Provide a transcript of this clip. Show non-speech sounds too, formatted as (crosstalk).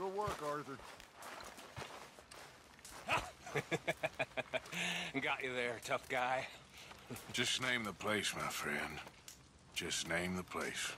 Good work, Arthur. (laughs) Got you there, tough guy. Just name the place, my friend. Just name the place.